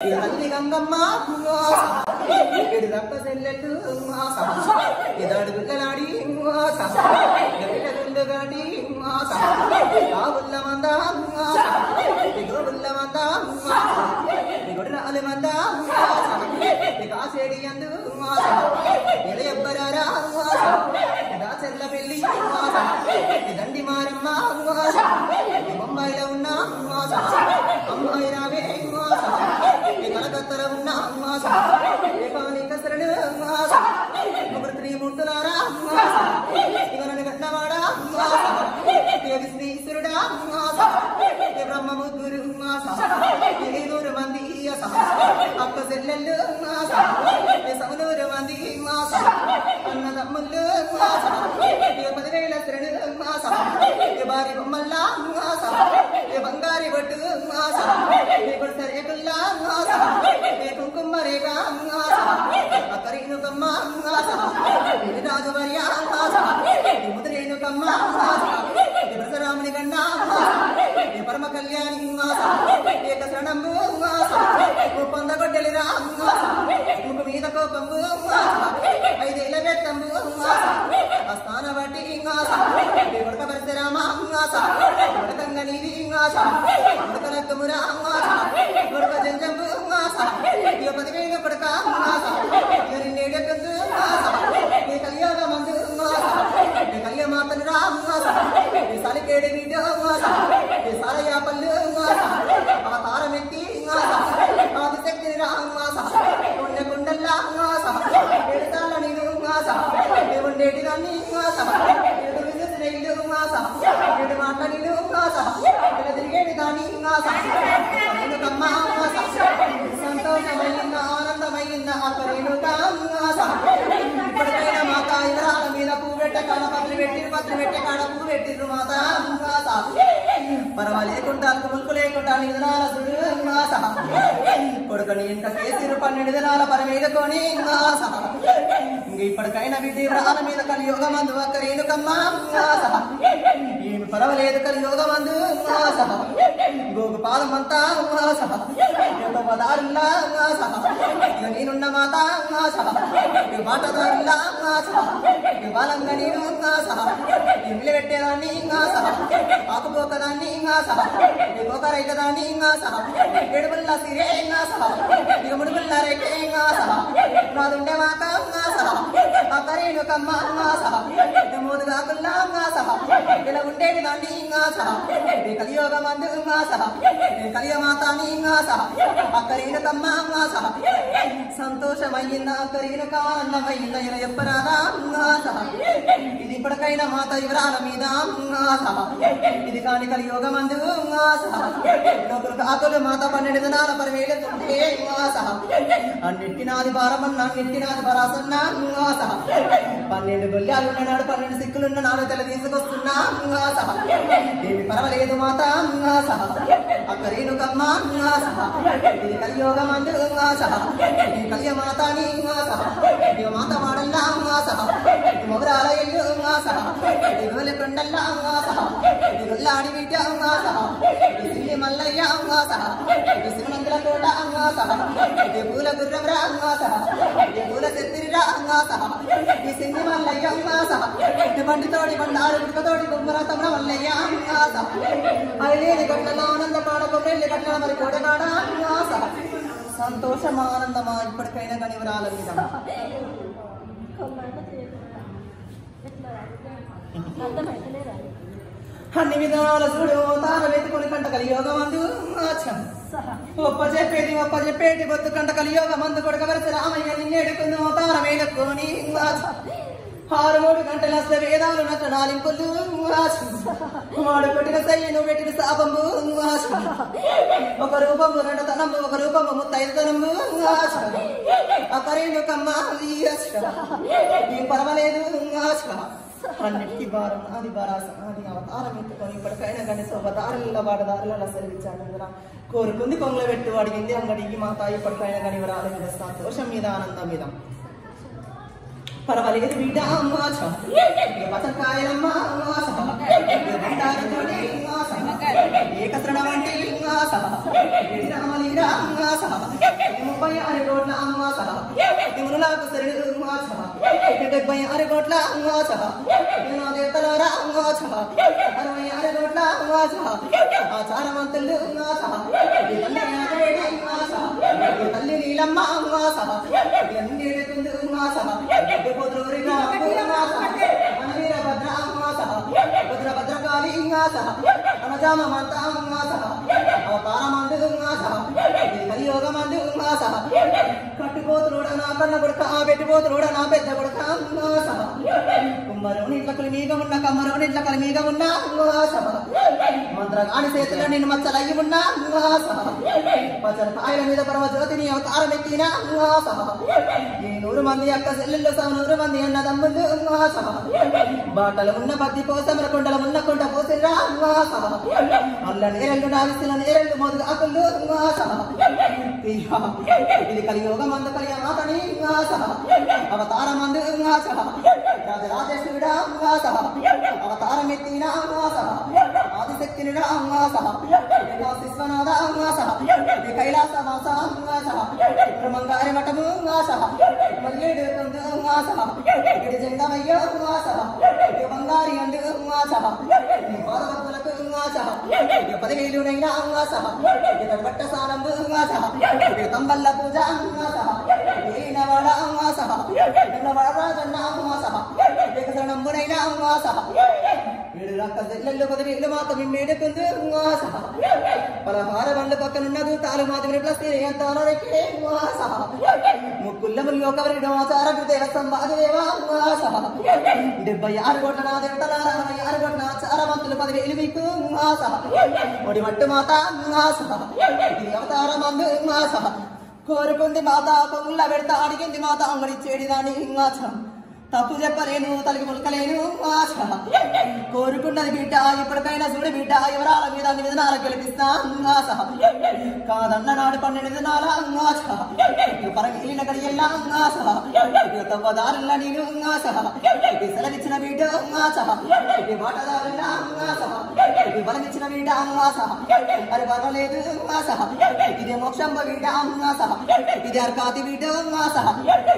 తల్లి గంగమ్మ ఇడు చెల్లెలు సెల్లెళ్ళు గుల్లలాడి పిల్లగుళ్ళు గాడి ఆ గుల్ల మంద ఇగో గుల్ల మంద ఇగొడు రాలి మంద కాసేడి అందు ముగ్గురు నూరు మంది అక్క చెల్లెళ్ళు ఏ సమునూరు మంది అన్న తమ్ముళ్ళు పదివేల శరణు భారీ బొమ్మల్లా బంగారి బొట్టు కొడుత రేకుల్లా కుంకుమ రేఖ అక్కరేను కమ్మ ఏ రాజవర్య asa, matanda niliing asa, matanag ka muna ang asa. దాన్ని కమ్మ సంతోషమైంద ఇప్పటికైనా మాత ఇతరాల మీద పువ్వు పెట్ట కాడ పత్రి పెట్టిరు పత్రి పెట్టే కాడ పువ్వు పెట్టిర్రు మాత పర్వాలేకుండా ములుకు లేకుండా నిధనాల సుడు కొడుకని ఇంట కేసిరు పన్నెండు దినాల పరమేదుకొని ఇప్పటికైనా విధి వ్రాల మీద కలియోగ మందు అక్కరేనుకమ్మా ఏమి పర్వాలేదు కలియోగ మందు ఇంకొక పాదం అంతా ఉమాస ఇంకో పదారుల్లా నేనున్న మాత ఉమాస ఇక మాటదారుల్లా బాలంగా నేను ఉమాస ఇక పెట్టేదాన్ని ఇంకాస ఆకుపోతదాన్ని ఇంకాస ఇక కోకరైతదాన్ని ఉమాస ఎడుపుల్లా సిరే ఉమాస ఇక ముడుపుల్లా రేటే ఉమాస నాదుండే మాత ఉమాస కమ్మ ఇక మోదుగా కుల్లా ఇలా ఉండేది దాన్ని కలియోగ మందు కలియ మాతాని అక్కరేను కమ్మ సంతోషమయ్యిందా అక్కరేను కారణమయ్యిందా ఇలా చెప్పరాదా ఇది ఇప్పటికైనా మాత వివరాల మీద ఇది కాని కలియోగ మందు నొకరు కాకులు మాత పన్నెండు దినాల పరవేలుతుంటే అన్నింటి నాది భారమన్నా అన్నింటినాది నాది సహ పన్నెండు గొల్లాలు నాడు పన్నెండు సిక్కులున్న నాడు తెల తీసుకొస్తున్నా ఏమి పర్వాలేదు మాత అక్కరేను కమ్మ ఇది కలియోగ మందు ఇది కలియ మాత ఇది మాత మాడల్లా ఇది మొగరాల ఇల్లు ఇది గోలి కొండల్లా ఇది గొల్లాడి బిడ్డ ఇది సిల్లి మల్లయ్య ఇది కోట ఇది పూల గుర్రం రా పూల చెత్తిరి రా ఈ సిన్ని మల్లయ్య ఇది బండితోడి బండారు ఇటుకతోడి గుమ్మర తమ్ర మల్లయ్య అయ్యేది గట్లలో ఆనంద పాడ కొమ్రెల్లి గట్ల మరి కోడగాడ సంతోషమా ఆనందమా ఇప్పటికైనా కానీ వివరాల మీద. అన్ని విధాల చూడు తాను వెతుకుని కంట కలియోగం అందు ఆచం. ఒప్ప చెప్పేది ఒప్ప చెప్పేటి బొత్తు కంట కలియోగ మందు కొడుక వరస రామయ్య నిన్నేడుకుంది తార వేడుకొని ఆరు మూడు గంటల వేదాలు నటనాలింపులు వాడు కొట్టిన సయ్యను పెట్టిన శాపంబు ఒక రూపము రెండు తనము ఒక రూపము ముత్తైదు తనంబు కమ్మ ఈ పర్వాలేదు అన్నిటికీ భారం అది భరాస అది అవతారం ఎత్తుకొని ఇప్పటికైనా కానీ శోభదారుల వాడదారుల సెలవిచ్చాను కోరుకుంది కొంగల పెట్టు అడిగింది అంగడికి మా తాయి ఇప్పటికైనా కానీ రాలేదు సంతోషం మీద ఆనందం మీద పర్వాలేదు బిడ్డ ఆశ వసంకాయలమ్మ ఆశ బండారతోటి ఆశ ఏకశ్రణ వంటి ముప్పై ఆరు కోట్ల ఆశ తిరులకు సరుడు డెబ్బై ఆరు కోట్ల ఆశ దేవతల ఆశ అరవై ఆరు కోట్ల ఆశ ఆచారవంతులు ఆశ తల్లి నీలమ్మ ఆశ ఎన్ని ఆశ పోతురు ఆశ మనవీర భద్ర భద్ర భద్రకాళి ఇంగాస అనజామ మంత ఆశ అవతారమందు ఆశ కలియోగమందు ఆశ కట్టుపోతురుడ నా కన్న కొడుక ఆ పెట్టిపోతురుడ నా పెద్ద కొడుక ఆశ కుమ్మరోని ఇట్ల కలిమీగ ఉన్న కమ్మరోని ఇట్ల కలిమీగ ఉన్న ఆశ మంత్రగాని చేతిలో నిన్ను మచ్చలయ్యి ఉన్న ఆశ పచ్చల పాయల మీద పరమ జ్యోతిని అవతారం ఎత్తిన ఆశ ఈ నూరు మంది అక్క చెల్లెళ్ళు సవ నూరు మంది అన్న తమ్ముళ్ళు ఆశ బాటలు ఉన్న పత్తి పోసమర కొండల ఉన్న కొండ పోసిరా ఆశ అల్ల నేరెళ్ళు నావిస్తున్న నేరెళ్ళు మొదలు ఆకులు ఆశ ఇది కలియోగ మందు కలియ మాతని ఆశ అవతార మందు ఆశ రాజరాజేశ్వరుడా ఆశ అవతారం ఎత్తిన ఆశ ఆదిశక్తినిడా ఆశ విశ్వనాథ ఆశ కైలాస వాస ఆశ బ్రహ్మంగారి మఠము ఆశ మల్లేడు కొందు ఆశ ఇది జంగమయ్య ఆశ బంగారి అందు ఆశ పార్వతులకు ఆశ పదివేలునైనా ఆశ బట్ట సానంబు ఆశ తంబల్ల పూజ ఆశ ఏనవాడ ఆశ వరరాజన్న ఆశ ఏకశరణంబునైనా ఆశ ఏడు రక్క చెల్లెళ్ళు ఇల్లు మాత్రం మేడుకుంది ఆశ పలహార బండ్ల పక్కనున్నది తాలు మాత్రం ప్లస్ ఎంత ఆశ ముగ్గుల్ల ముల్లోకవరి ఆచార దేవస్తంభాదేవా ఆశ డెబ్బై ఆరు కోట్ల నా దేవతల అరవై ఆరు కోట్ల ఆచారవంతులు పదివేలు మీకు ఆశ ఒడి మట్టు మాత ఆశ ఇది అవతార మందు ఆశ కోరుకుంది మాత పొంగుల పెడతా అడిగింది మాత అంగడిచ్చేడి దాని ఆశ తప్పు చెప్పలేను తలకి ములకలేను ఆశ. కోరుకున్నది బిడ్డ ఇప్పటికైనా చూడు బిడ్డ ఎవరాల మీద నిజనాల గెలిపిస్తా ఆశ. కాదన్న నాడు పన్నెండు దినాల ఆశ. పరమిలిన గడియల్లా తవ్వదారుల నేను ఆశ సెలవిచ్చిన బిడ్డ ఆశ బాటదారుల ఆశ బలమిచ్చిన బిడ్డ ఆశ అది పర్వాలేదు సహా ఇది మోక్షం బిడ్డ సహా ఇది అర్కాతి బిడ్డ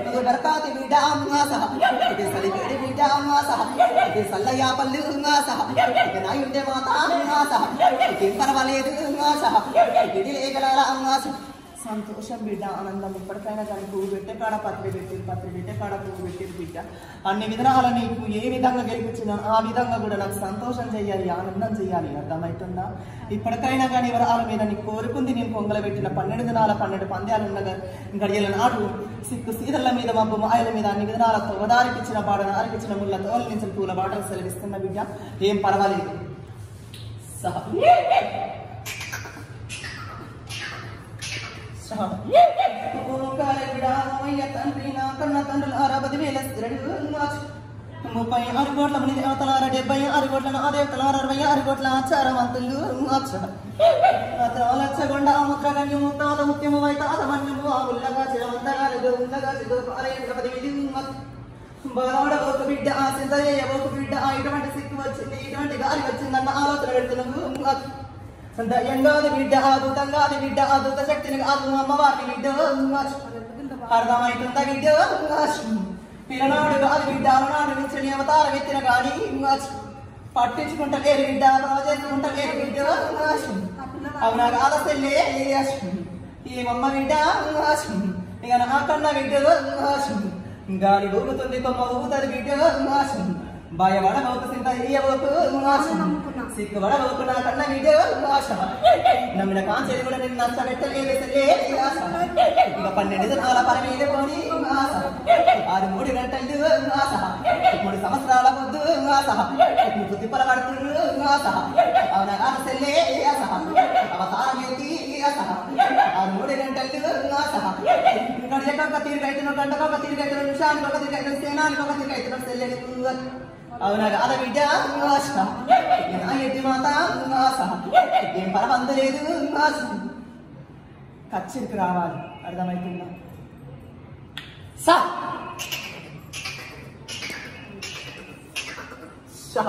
ఇది బర్కాతి బిడ్డ ఇది సలిగేడి బిడ్డ ఇది ఇది నాయుండే మాత ఇది పర్వాలేదు ఇది లేగల సంతోషం బిడ్డ ఆనందం. ఇప్పటికైనా కానీ పువ్వు పెట్టే కాడ పత్రి పెట్టి పత్రి పెట్టే కాడ పువ్వు పెట్టేది బిడ్డ. అన్ని విధానాలు నీకు ఏ విధంగా గెలిపించిందో ఆ విధంగా కూడా నాకు సంతోషం చేయాలి ఆనందం చేయాలి. అర్థమవుతుందా ఇప్పటికైనా కానీ వివరాల మీద నీకు కోరుకుంది నేను పొంగల పెట్టిన పన్నెండు దినాల పన్నెండు పంద్యాలు ఉండగా గడియల నాడు సిక్కు సీతల మీద మబ్బు మాయల మీద అన్ని విధానాల ఉదారికిచ్చిన బాడ నారికిచ్చిన ముళ్ళ తోల నుంచి పూల బాటలు సెలవిస్తున్న బిడ్డ. ఏం పర్వాలేదు. సహా ముప్పై ఆరు కోట్ల మంది దేవతలార డెబ్బై ఆరు కోట్ల నా దేవతలార అరవై ఆరు కోట్ల ఆచారవంతులు లక్షగొండ ముద్రగణ్య ముత్తాల ముఖ్యము వైతాల మన్యము ఆ ఉల్లగా చిరవంతగా ఉల్లగా పది బాలవాడ ఒక బిడ్డ ఆ సిందయ్య ఒక బిడ్డ ఆ ఇటువంటి సిక్కు వచ్చింది ఇటువంటి గాలి వచ్చిందన్న ఆలోచన పెడుతున్నాము దయ్యంగాది బిడ్డ అద్భుతంగాది బిడ్డ అద్భుత శక్తిని కాదు అమ్మవారి బిడ్డ అర్థమైతుందా బిడ్డ పిల్లనాడు కాదు బిడ్డ అలనాడు నుంచి అవతారం ఎత్తిన గాని పట్టించుకుంటలేరు బిడ్డ చేసుకుంటలేరు బిడ్డ అవునా కాదసలే ఈ అమ్మ బిడ్డ ఇక నాకన్న బిడ్డ గాలి ఊగుతుంది కొమ్మ ఊగుతుంది బిడ్డ భయపడబోకు ఇయ్యబోతు ఇయ్యబోకు సిగ్గుపడబోకు నా కన్న బిడ్డ నమ్మిన కాంచెలు కూడా నిన్ను నష్టపెట్టలేదు ఇక పన్నెండు దినాల పని మీద పోని ఆశ ఆరు మూడు గంటలు ఆశ మూడు సంవత్సరాల పొద్దు ఆశ బుద్ధి పొలబడుతున్నారు ఆశ అవున ఆశ సెల్లే ఆశ అవతారం ఎత్తి ఆశ ఆరు మూడు గంటలు ఆశ గంటకొక తీరుగైతున్న గంటకొక తీరుగైతున్న నిమిషానికి ఒక తీరుగైతున్న సేనానికి ఒక తీరుగైతున్న సెల్లెడు అవునా కాద బిడ్డ ఆశ ఎది మాతాం ఆశ ఏం పరం అందలేదు ఆశ ఖర్చుకు రావాలి అర్థమవుతుందా సార్ షా